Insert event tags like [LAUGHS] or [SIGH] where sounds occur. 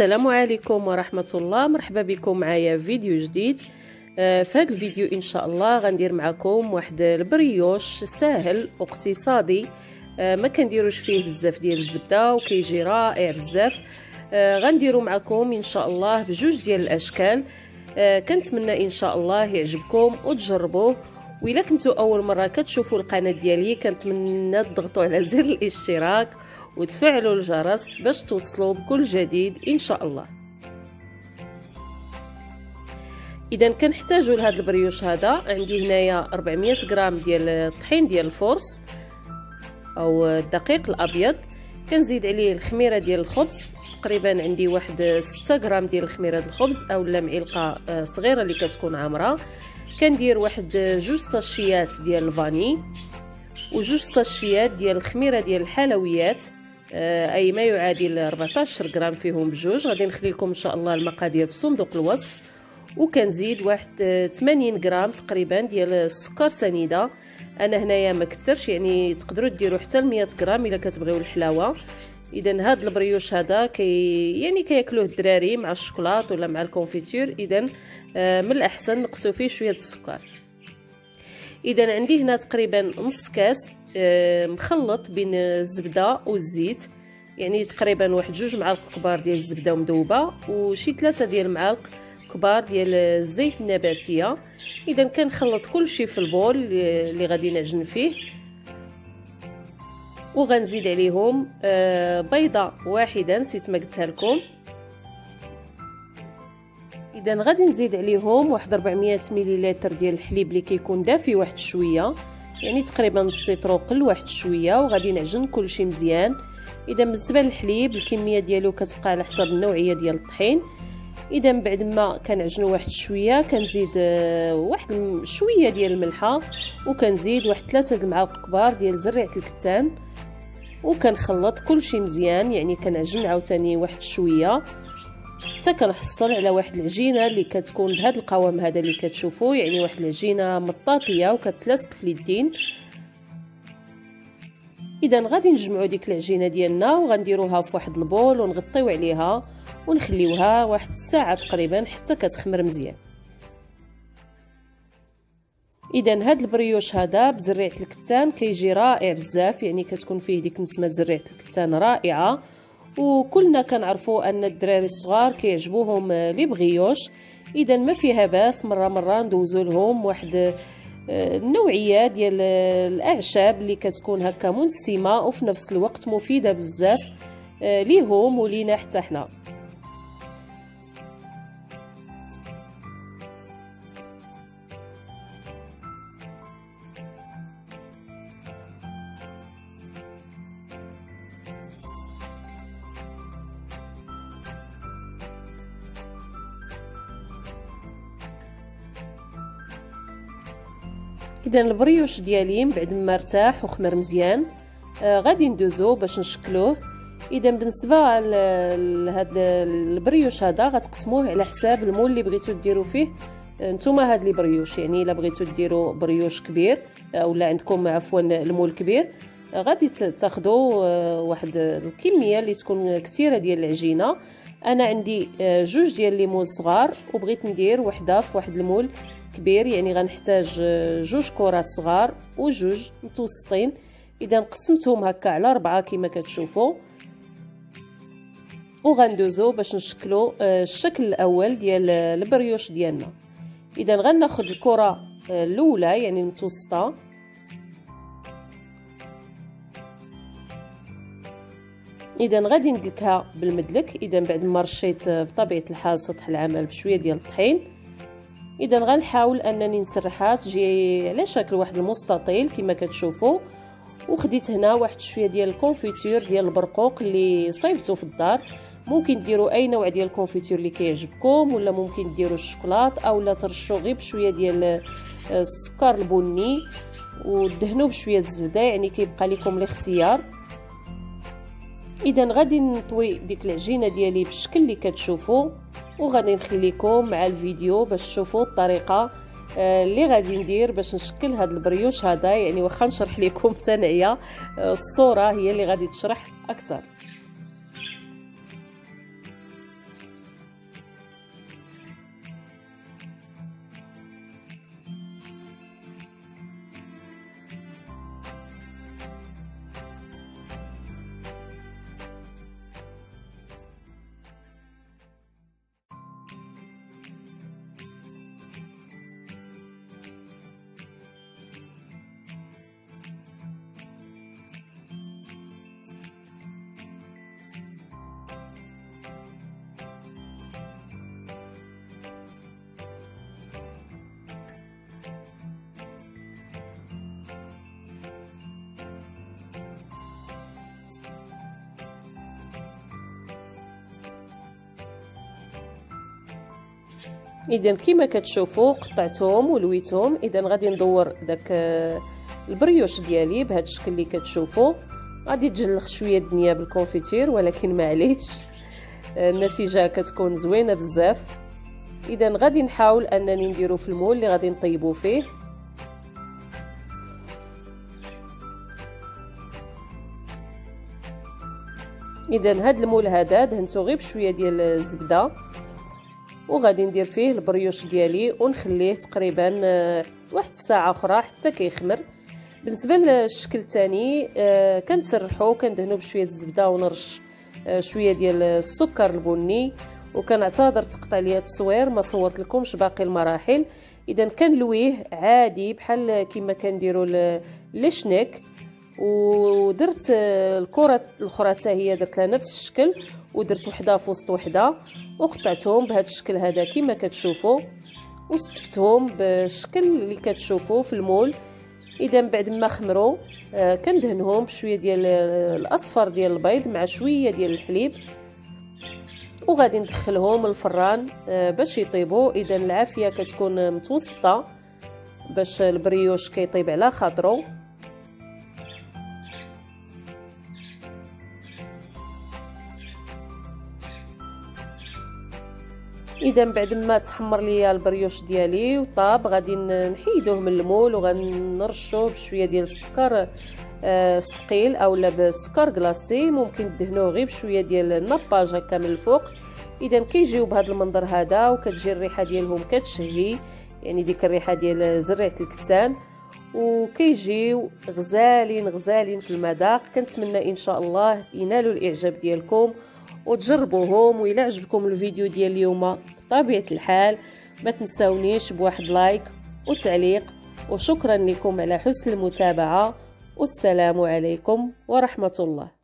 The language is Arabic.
السلام عليكم ورحمة الله. مرحبا بكم معايا فيديو جديد. آه، في هذا الفيديو إن شاء الله غندير معكم واحد البريوش ساهل واقتصادي. آه، ما كنديروش فيه بزاف ديال الزبدة وكيجي رائع بزاف. آه، غنديرو معكم إن شاء الله بجوج ديال الأشكال. كنتمنى إن شاء الله يعجبكم وتجربوه. وإلا كنتو أول مرة كتشوفوا القناة ديالي كنتمنى تضغطوا على زر الاشتراك. وتفعلوا الجرس باش توصلوا بكل جديد إن شاء الله. إذا كنحتاجوا لهذا البريوش هذا عندي هنايا 400 غرام ديال الطحين ديال الفرص أو الدقيق الأبيض. كنزيد عليه الخميرة ديال الخبز. تقريبا عندي واحد 6 غرام ديال خميره الخبز اولا معلقه آه، صغيرة اللي كتكون عامرة. كندير واحد جوج ساشيات ديال الفاني وجوج ساشيات ديال الخميرة ديال الحلويات. أي ما يعادل 14 غرام فيهم بجوج. غادي نخلي لكم إن شاء الله المقادير في صندوق الوصف. وكنزيد واحد 80 غرام تقريبا ديال السكر سنيدة. أنا هنايا ما كثرش يعني تقدروا ديروا حتى 100 غرام إلا كتبغيو الحلاوة. اذا هذا ال brioche هذا كي يعني كياكلوه الدراري مع الشوكولات ولا مع ال confiture اذا آه، من الأحسن نقصوا فيه شوية السكر. اذا عندي هنا تقريبا نص كاس آه، مخلط بين الزبدة والزيت. يعني تقريبا واحد جوج معالق كبار ديال الزبدة مذوبه وشي ثلاثة ديال المعالق كبار ديال الزيت النباتية. اذا كنخلط كلشي في البول اللي غادي نعجن فيه وغنزيد عليهم آه، بيضة واحدة نسيت ما قلتها لكم. اذا غادي نزيد عليهم واحد 400 مليلتر ديال الحليب اللي كيكون دافي واحد شوية. يعني تقريبا نص لتر قل واحد شوية وغادي نعجن كلشي مزيان. اذا بالنسبة للحليب الكمية ديالو كتبقى على حسب النوعية ديال الطحين. اذا بعد ما كنعجنو واحد شوية كنزيد آه، واحد شوية ديال الملحة وكنزيد واحد ثلاثة المعالق كبار ديال زريعة الكتان. وكنخلط كلشي مزيان يعني كنعجن عاوتاني واحد شوية. حتى كنحصل على واحد العجينة اللي كتكون بهذا القوام هذا اللي كتشوفوا يعني واحد العجينة مطاطية وكتلصق في اليدين. إذا غادي نجمعوا ديك العجينة ديالنا وغنديروها في واحد البول ونغطيو عليها ونخليوها واحد الساعة تقريبا حتى كتخمر مزيان. إذا هاد البريوش هذا بزريعة الكتان كيجي رائع بزاف يعني كتكون فيه ديك نسمة زريعة الكتان رائعة. وكلنا كنعرفوا أن الدراري الصغار كيعجبوهم لي بغيوش إذا ما فيها باس مرة مرة ندوزو لهم واحد النوعية آه، ديال الأعشاب اللي كتكون هكا منسمة وفي نفس الوقت مفيدة بزاف آه، ليهم ولينا حتى حنا. اذا ال brioche ديالي من بعد ما ارتاح وخمر مزيان. آه غادي ندوزو باش نشكلوه اذا بالنسبة لهذا ال brioche هذا غتقسموه على حساب ال moule اللي بغيتو ديروا فيه. نتوما هاد les brioches يعني إلا بغيتو ديروا brioche كبير أولا عندكم عفوا ال moule كبير. غادي تاخذوا آه، واحد الكمية اللي تكون كثيرة ديال العجينة. أنا عندي آه، جوج ديال les moules صغار وبغيت ندير وحدة في واحد ال moule كبير يعني غنحتاج آه، جوج كرات صغار وجوج متوسطين. إذا قسمتهم هكا على أربعة كما كتشوفوا. وغندوزو باش نشكلو آه، الشكل الأول ديال البريوش ديالنا. إذا غناخذ الكرة الأولى يعني المتوسطة. إذا غادي ندلكها بالمدلك إذا بعد ما رشيت بطبيعة الحال سطح العمل بشوية ديال الطحين إذا غنحاول أنني نسرحها تجي على شكل واحد المستطيل كما كتشوفوا وخديت هنا واحد شوية ديال ال confiture ديال البرقوق اللي صايبته في الدار. ممكن ديروا أي نوع ديال ال confiture اللي كيعجبكم ولا ممكن ديروا الشوكولات اولا ترشوا غير بشوية ديال السكر البني ودهنوا بشوية الزبدة يعني كيبقى لكم الاختيار. اذا غادي نطوي ديك العجينة ديالي بالشكل اللي كتشوفوا وغادي نخليكم مع الفيديو باش تشوفوا الطريقة آه، اللي غادي ندير باش نشكل هذا البريوش هذا يعني واخا نشرح لكم [LAUGHS] تنعيه آه، الصورة هي اللي غادي تشرح أكثر اذا كما كتشوفوا قطعتهم ولويتهم اذا غادي ندور داك آه، ال brioche ديالي بهذا الشكل اللي كتشوفوا. غادي تجلخ شوية الدنيا بال confiture ولكن معليش. آه، النتيجة كتكون زوينة بزاف. اذا غادي نحاول أنني نديرو في ال moule اللي غادي نطيبو فيه. اذا هاد ال moule هذا دهنتو غير بشوية ديال الزبدة. وغادي ندير فيه البريوش ديالي ونخليه تقريبا آه، واحد الساعة أخرى حتى كيخمر. بالنسبة للشكل الثاني آه، كنسرحو كندهنو بشوية الزبدة ونرش آه، شوية ديال السكر البني. وكنعتذر تقطع ليا التصوير ما صوت لكمش باقي المراحل. إذا كنلويه عادي بحال كما كنديروا لشنيك. ودرت الكرة الأخرى حتى هي درت لها نفس الشكل ودرت وحدة في وسط وحدة. وقطعتهم بهذا الشكل هذا كما كتشوفوا وستفتهم بالشكل اللي كتشوفوا في المول. إذا بعد ما خمروا آه كندهنهم بشوية ديال الأصفر ديال البيض مع شوية ديال الحليب. وغادي ندخلهم الفران آه باش يطيبوا. إذا العافية كتكون متوسطة باش البريوش كيطيب على خاطرو. إذا بعد ما تحمر ليا البريوش ديالي وطاب غادي نحيدوه من المول وغنرشوه بشوية ديال السكر آه ثقيل اولا بسكر كلاصي ممكن تدهنوه غير بشوية ديال النباج هكا من الفوق. إذا كيجيو بهذا المنظر هذا وكتجي الريحة ديالهم كتشهي يعني ديك الريحة ديال زريعه الكتان. وكيجيو غزالين غزالين في المذاق. كنتمنى إن شاء الله ينالوا الإعجاب ديالكم. وتجربوهم وإلا عجبكم الفيديو ديال اليوم. بطبيعة الحال ما تنساونيش بواحد لايك وتعليق وشكرا لكم على حسن المتابعة والسلام عليكم ورحمة الله.